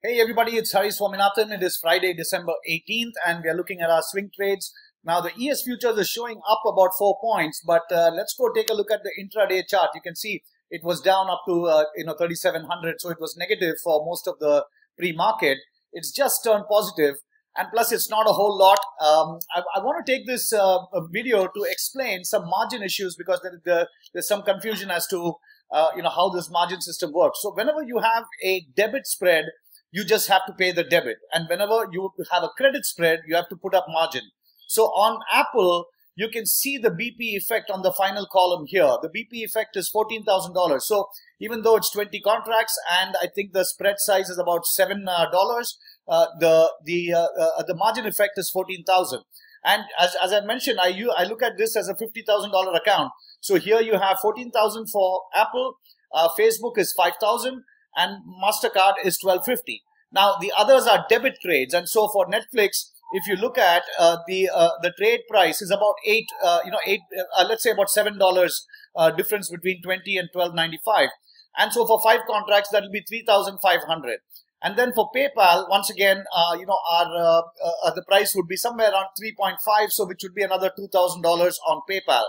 Hey everybody, it's Hari Swaminathan. It is Friday, December 18th, and we are looking at our swing trades. Now the ES futures is showing up about four points, but uh, let's go take a look at the intraday chart. You can see it was down up to uh, you know 3700, so it was negative for most of the pre-market. It's just turned positive, and plus it's not a whole lot. Um, I, I, want to take this uh, video to explain some margin issues because there, there, there's some confusion as to uh, you know how this margin system works. So whenever you have a debit spread you just have to pay the debit. And whenever you have a credit spread, you have to put up margin. So on Apple, you can see the BP effect on the final column here. The BP effect is $14,000. So even though it's 20 contracts and I think the spread size is about $7, uh, uh, the, the, uh, uh, the margin effect is 14,000. And as, as I mentioned, I, I look at this as a $50,000 account. So here you have 14,000 for Apple, uh, Facebook is 5,000 and MasterCard is 1250. Now the others are debit trades. And so for Netflix, if you look at uh, the uh, the trade price is about eight, uh, you know, eight, uh, let's say about seven dollars uh, difference between twenty and twelve ninety five, and so for five contracts that will be three thousand five hundred. And then for PayPal, once again, uh, you know, our the price would be somewhere around three point five, so which would be another two thousand dollars on PayPal,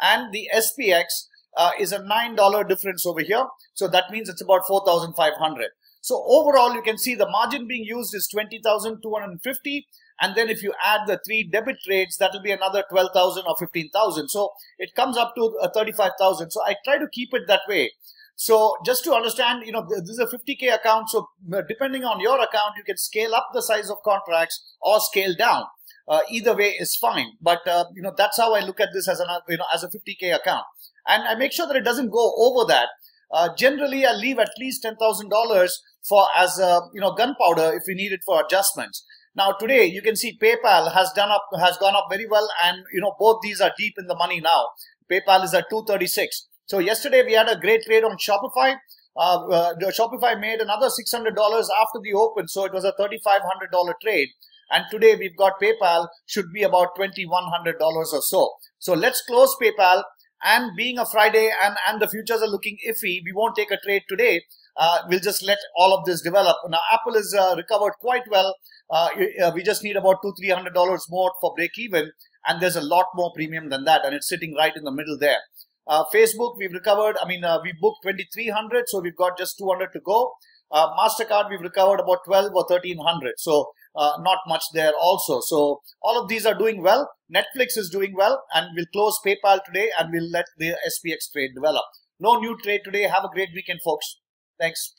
and the SPX uh, is a $9 difference over here. So that means it's about 4,500. So overall, you can see the margin being used is 20,250. And then if you add the three debit trades, that will be another 12,000 or 15,000. So it comes up to uh, 35,000. So I try to keep it that way. So just to understand, you know, this is a 50K account. So uh, depending on your account, you can scale up the size of contracts or scale down. Uh, either way is fine. But, uh, you know, that's how I look at this as an, you know, as a 50K account and I make sure that it doesn't go over that. Uh, generally, I leave at least ten thousand dollars for as a, you know gunpowder if we need it for adjustments. Now today you can see PayPal has done up has gone up very well, and you know both these are deep in the money now. PayPal is at 236. So yesterday we had a great trade on Shopify. Uh, uh, Shopify made another $600 after the open, so it was a $3,500 trade. And today we've got PayPal should be about $2,100 or so. So let's close PayPal and being a Friday and, and the futures are looking iffy, we won't take a trade today. Uh, we'll just let all of this develop. Now, Apple is uh, recovered quite well. Uh, uh we just need about two, three hundred dollars more for break even, and there's a lot more premium than that, and it's sitting right in the middle there. Uh, Facebook, we've recovered. I mean, uh, we booked 2300, so we've got just 200 to go. Mastercard, we've recovered about 12 or 1300. So uh, not much there also. So all of these are doing well. Netflix is doing well and we'll close PayPal today and we'll let the SPX trade develop. No new trade today. Have a great weekend, folks. Thanks.